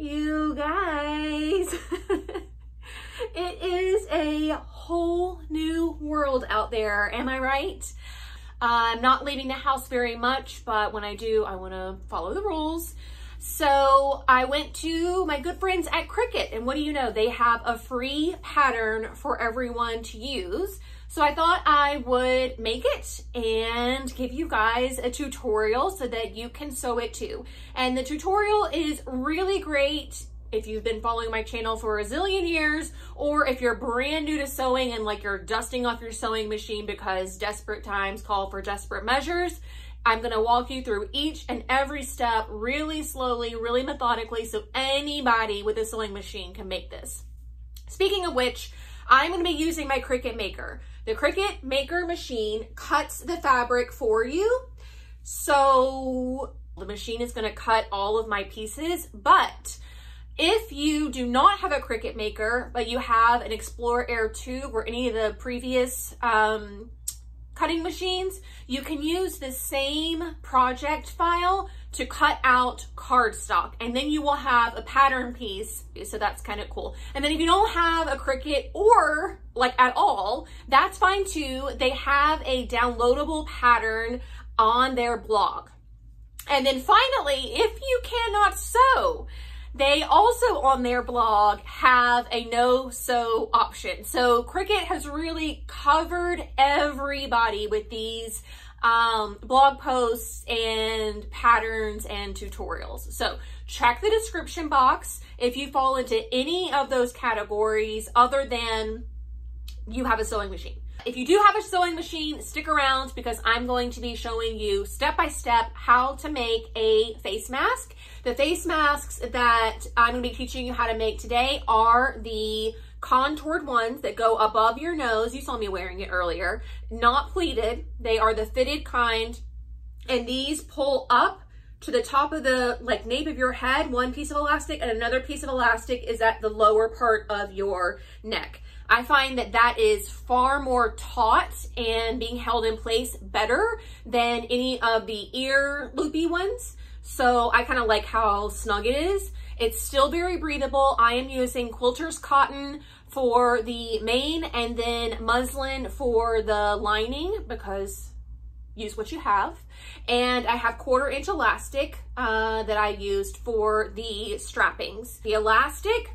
You guys, it is a whole new world out there. Am I right? I'm not leaving the house very much, but when I do, I want to follow the rules. So I went to my good friends at Cricut and what do you know? They have a free pattern for everyone to use. So I thought I would make it and give you guys a tutorial so that you can sew it too. And the tutorial is really great if you've been following my channel for a zillion years, or if you're brand new to sewing and like you're dusting off your sewing machine because desperate times call for desperate measures, I'm gonna walk you through each and every step really slowly, really methodically, so anybody with a sewing machine can make this. Speaking of which, I'm gonna be using my Cricut Maker. The Cricut Maker machine cuts the fabric for you. So the machine is gonna cut all of my pieces, but if you do not have a Cricut Maker, but you have an Explorer Air 2 or any of the previous um, cutting machines, you can use the same project file to cut out cardstock and then you will have a pattern piece. So that's kind of cool. And then if you don't have a Cricut or like at all, that's fine too. They have a downloadable pattern on their blog. And then finally, if you cannot sew, they also on their blog have a no sew option. So Cricut has really covered everybody with these um, blog posts and patterns and tutorials. So check the description box if you fall into any of those categories other than you have a sewing machine. If you do have a sewing machine, stick around because I'm going to be showing you step by step how to make a face mask. The face masks that I'm going to be teaching you how to make today are the contoured ones that go above your nose. You saw me wearing it earlier. Not pleated. They are the fitted kind. And these pull up to the top of the like nape of your head, one piece of elastic, and another piece of elastic is at the lower part of your neck. I find that that is far more taut and being held in place better than any of the ear loopy ones. So I kind of like how snug it is. It's still very breathable. I am using quilter's cotton for the main and then muslin for the lining because use what you have. And I have quarter inch elastic uh, that I used for the strappings. The elastic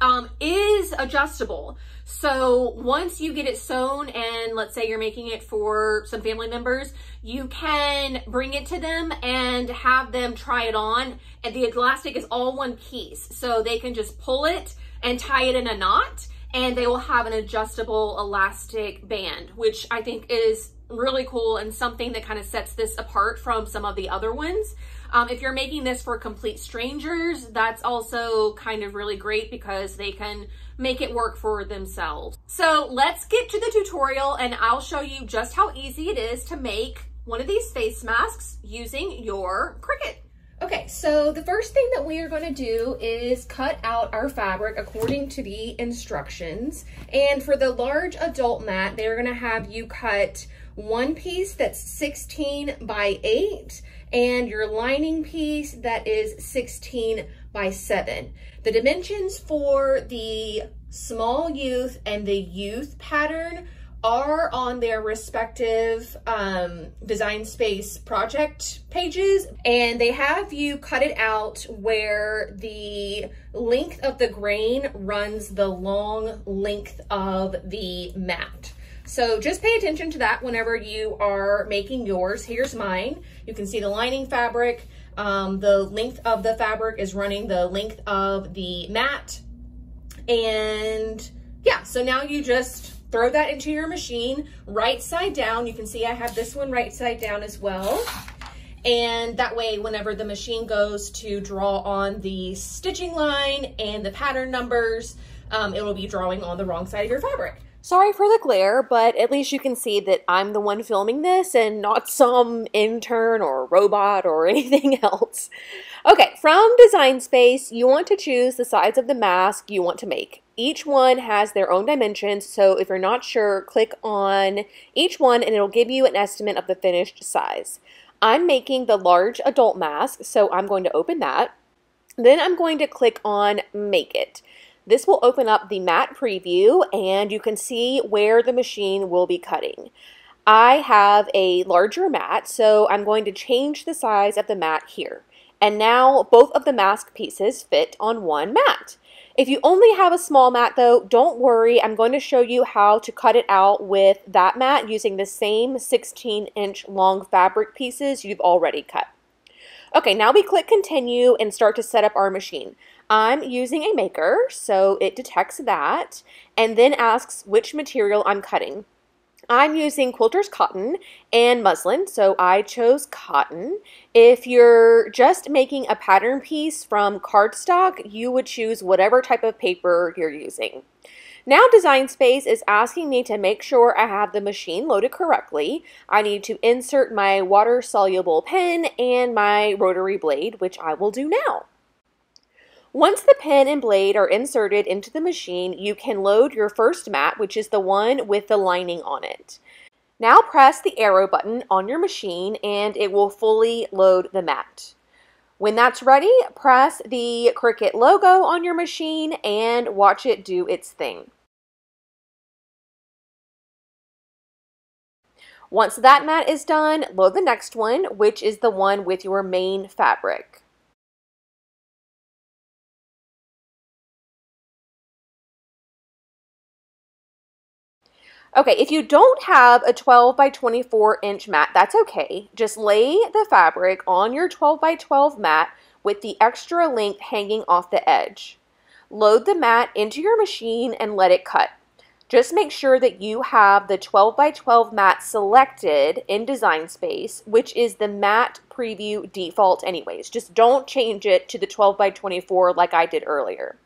um, is adjustable. So once you get it sewn and let's say you're making it for some family members, you can bring it to them and have them try it on. And the elastic is all one piece. So they can just pull it and tie it in a knot and they will have an adjustable elastic band, which I think is really cool and something that kind of sets this apart from some of the other ones. Um, if you're making this for complete strangers, that's also kind of really great because they can make it work for themselves. So let's get to the tutorial and I'll show you just how easy it is to make one of these face masks using your Cricut. Okay, so the first thing that we are going to do is cut out our fabric according to the instructions. And for the large adult mat, they're going to have you cut one piece that's 16 by 8 and your lining piece that is 16 by 7. The dimensions for the small youth and the youth pattern are on their respective um, design space project pages and they have you cut it out where the length of the grain runs the long length of the mat. So just pay attention to that whenever you are making yours. Here's mine. You can see the lining fabric. Um, the length of the fabric is running the length of the mat. And yeah, so now you just throw that into your machine right side down. You can see I have this one right side down as well. And that way, whenever the machine goes to draw on the stitching line and the pattern numbers, um, it will be drawing on the wrong side of your fabric. Sorry for the glare, but at least you can see that I'm the one filming this and not some intern or robot or anything else. Okay, from Design Space, you want to choose the size of the mask you want to make. Each one has their own dimensions, so if you're not sure, click on each one and it'll give you an estimate of the finished size. I'm making the large adult mask, so I'm going to open that. Then I'm going to click on Make It. This will open up the mat preview and you can see where the machine will be cutting. I have a larger mat, so I'm going to change the size of the mat here. And now both of the mask pieces fit on one mat. If you only have a small mat though, don't worry. I'm going to show you how to cut it out with that mat using the same 16 inch long fabric pieces you've already cut. Okay, now we click continue and start to set up our machine. I'm using a maker, so it detects that and then asks which material I'm cutting. I'm using quilter's cotton and muslin, so I chose cotton. If you're just making a pattern piece from cardstock, you would choose whatever type of paper you're using. Now Design Space is asking me to make sure I have the machine loaded correctly. I need to insert my water-soluble pen and my rotary blade, which I will do now. Once the pen and blade are inserted into the machine, you can load your first mat, which is the one with the lining on it. Now press the arrow button on your machine and it will fully load the mat. When that's ready, press the Cricut logo on your machine and watch it do its thing. Once that mat is done, load the next one, which is the one with your main fabric. Okay, if you don't have a 12 by 24 inch mat, that's okay. Just lay the fabric on your 12 by 12 mat with the extra length hanging off the edge. Load the mat into your machine and let it cut. Just make sure that you have the 12 by 12 mat selected in Design Space, which is the mat preview default anyways. Just don't change it to the 12 by 24 like I did earlier.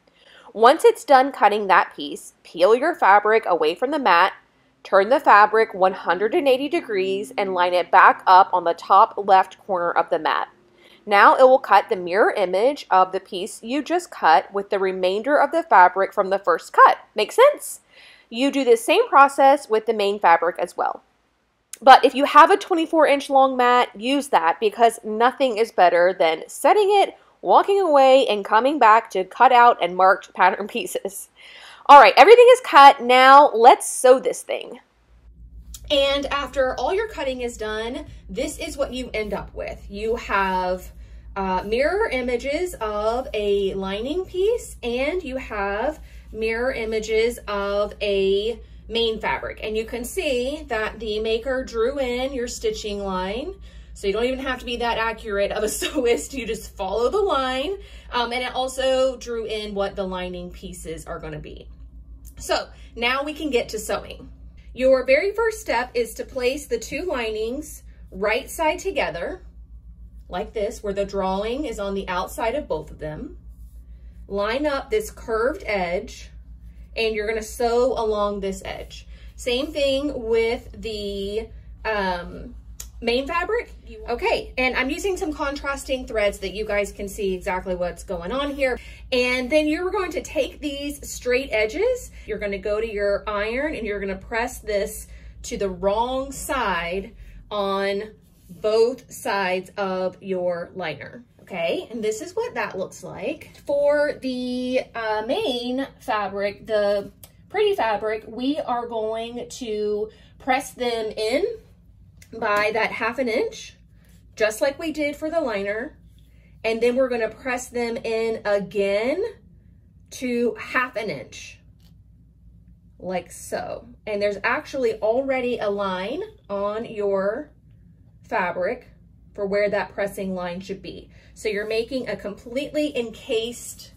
Once it's done cutting that piece, peel your fabric away from the mat Turn the fabric 180 degrees and line it back up on the top left corner of the mat. Now it will cut the mirror image of the piece you just cut with the remainder of the fabric from the first cut. Make sense? You do the same process with the main fabric as well. But if you have a 24 inch long mat, use that because nothing is better than setting it, walking away, and coming back to cut out and marked pattern pieces. All right, everything is cut. Now let's sew this thing. And after all your cutting is done, this is what you end up with. You have uh, mirror images of a lining piece and you have mirror images of a main fabric. And you can see that the maker drew in your stitching line. So you don't even have to be that accurate of a sewist. You just follow the line. Um, and it also drew in what the lining pieces are gonna be. So now we can get to sewing. Your very first step is to place the two linings right side together, like this, where the drawing is on the outside of both of them. Line up this curved edge, and you're gonna sew along this edge. Same thing with the um, main fabric. Okay, and I'm using some contrasting threads that you guys can see exactly what's going on here. And then you're going to take these straight edges, you're gonna go to your iron and you're gonna press this to the wrong side on both sides of your liner. Okay, and this is what that looks like. For the uh, main fabric, the pretty fabric, we are going to press them in by that half an inch, just like we did for the liner. And then we're gonna press them in again to half an inch, like so. And there's actually already a line on your fabric for where that pressing line should be. So you're making a completely encased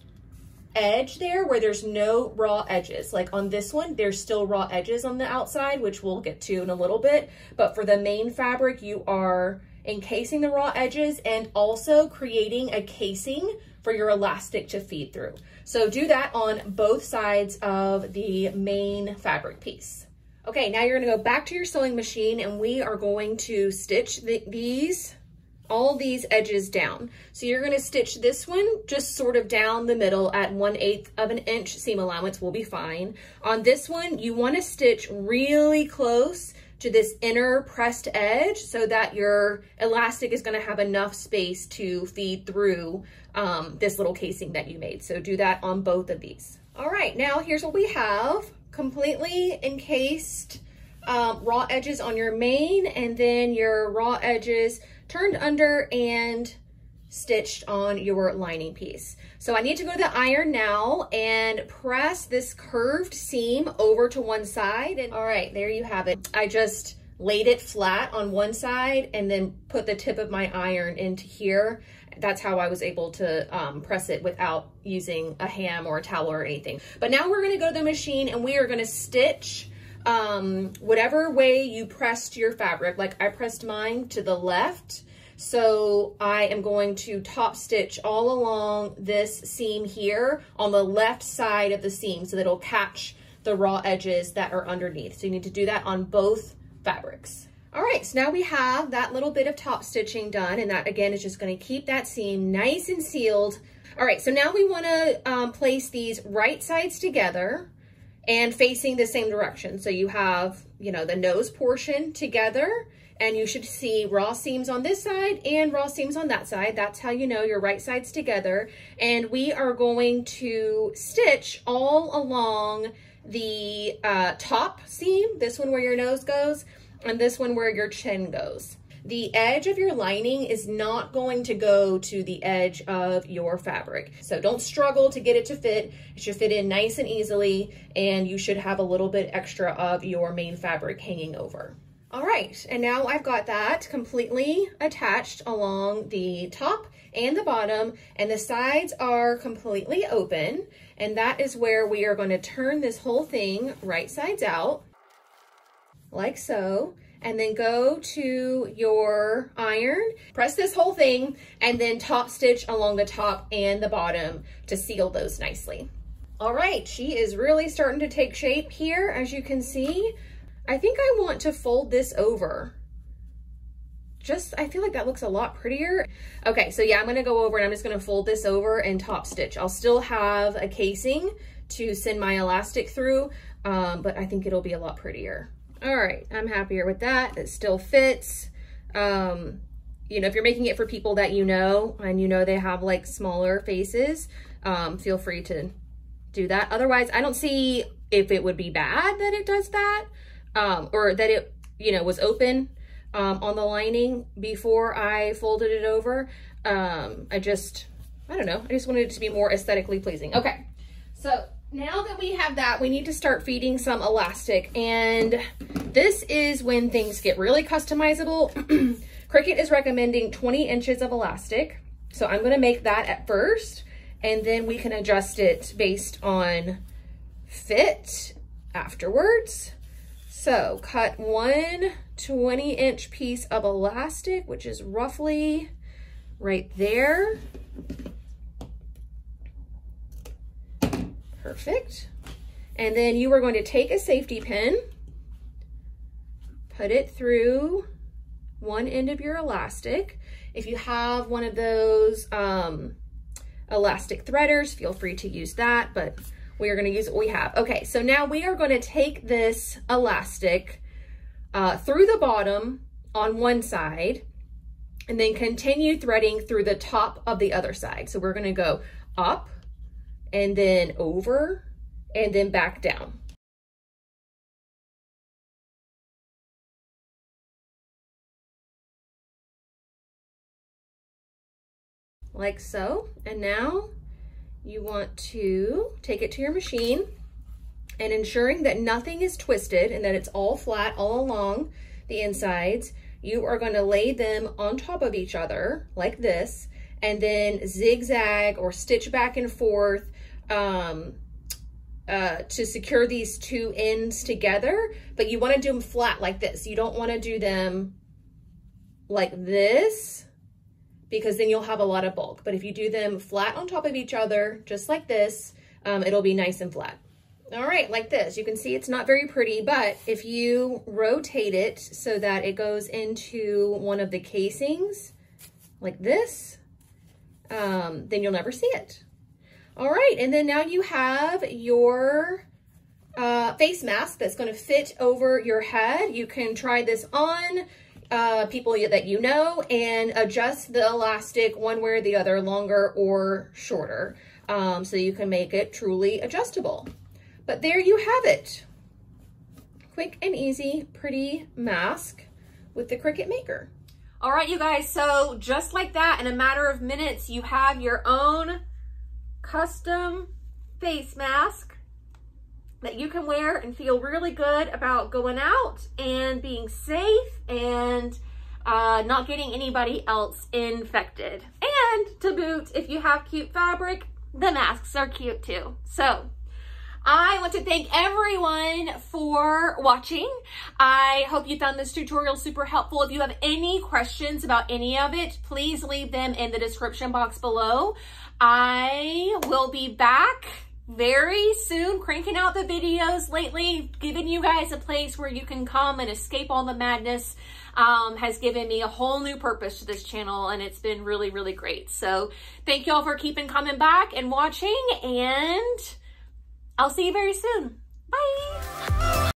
edge there where there's no raw edges. Like on this one, there's still raw edges on the outside, which we'll get to in a little bit. But for the main fabric, you are encasing the raw edges and also creating a casing for your elastic to feed through. So do that on both sides of the main fabric piece. Okay, now you're gonna go back to your sewing machine and we are going to stitch the, these all these edges down. So you're gonna stitch this one just sort of down the middle at 1 8th of an inch seam allowance will be fine. On this one, you wanna stitch really close to this inner pressed edge so that your elastic is gonna have enough space to feed through um, this little casing that you made. So do that on both of these. All right, now here's what we have. Completely encased um, raw edges on your main and then your raw edges turned under and stitched on your lining piece. So I need to go to the iron now and press this curved seam over to one side. And all right, there you have it. I just laid it flat on one side and then put the tip of my iron into here. That's how I was able to um, press it without using a ham or a towel or anything. But now we're gonna go to the machine and we are gonna stitch um, whatever way you pressed your fabric. Like I pressed mine to the left so I am going to top stitch all along this seam here on the left side of the seam so that it'll catch the raw edges that are underneath. So you need to do that on both fabrics. All right, so now we have that little bit of top stitching done and that again is just gonna keep that seam nice and sealed. All right, so now we wanna um, place these right sides together and facing the same direction. So you have, you know, the nose portion together and you should see raw seams on this side and raw seams on that side. That's how you know your right sides together. And we are going to stitch all along the uh, top seam, this one where your nose goes, and this one where your chin goes. The edge of your lining is not going to go to the edge of your fabric. So don't struggle to get it to fit. It should fit in nice and easily, and you should have a little bit extra of your main fabric hanging over. All right, and now I've got that completely attached along the top and the bottom, and the sides are completely open, and that is where we are going to turn this whole thing right sides out, like so, and then go to your iron, press this whole thing, and then top stitch along the top and the bottom to seal those nicely. All right, she is really starting to take shape here, as you can see. I think I want to fold this over. Just, I feel like that looks a lot prettier. Okay, so yeah, I'm gonna go over and I'm just gonna fold this over and top stitch. I'll still have a casing to send my elastic through, um, but I think it'll be a lot prettier. All right, I'm happier with that. It still fits. Um, you know, if you're making it for people that you know and you know they have like smaller faces, um, feel free to do that. Otherwise, I don't see if it would be bad that it does that um, or that it, you know, was open um, on the lining before I folded it over. Um, I just, I don't know. I just wanted it to be more aesthetically pleasing. Okay, so now that we have that, we need to start feeding some elastic. And this is when things get really customizable. Cricut is recommending 20 inches of elastic. So I'm gonna make that at first, and then we can adjust it based on fit afterwards. So cut one 20 inch piece of elastic, which is roughly right there. Perfect. And then you are going to take a safety pin, put it through one end of your elastic. If you have one of those um, elastic threaders, feel free to use that, but we are going to use what we have. Okay, so now we are going to take this elastic uh, through the bottom on one side and then continue threading through the top of the other side. So we're going to go up and then over and then back down. Like so. And now you want to take it to your machine and ensuring that nothing is twisted and that it's all flat all along the insides, you are going to lay them on top of each other like this and then zigzag or stitch back and forth um, uh, to secure these two ends together, but you want to do them flat like this. You don't want to do them like this because then you'll have a lot of bulk. But if you do them flat on top of each other, just like this, um, it'll be nice and flat. All right, like this. You can see it's not very pretty, but if you rotate it so that it goes into one of the casings, like this, um, then you'll never see it. All right, and then now you have your uh, face mask that's going to fit over your head. You can try this on uh, people that you know and adjust the elastic one way or the other, longer or shorter, um, so you can make it truly adjustable. But there you have it. Quick and easy, pretty mask with the Cricut Maker. All right, you guys, so just like that, in a matter of minutes, you have your own custom face mask that you can wear and feel really good about going out and being safe and uh, not getting anybody else infected. And to boot, if you have cute fabric, the masks are cute too. So I want to thank everyone for watching. I hope you found this tutorial super helpful. If you have any questions about any of it, please leave them in the description box below. I will be back very soon cranking out the videos lately, giving you guys a place where you can come and escape all the madness um, has given me a whole new purpose to this channel and it's been really, really great. So thank y'all for keeping coming back and watching and I'll see you very soon. Bye.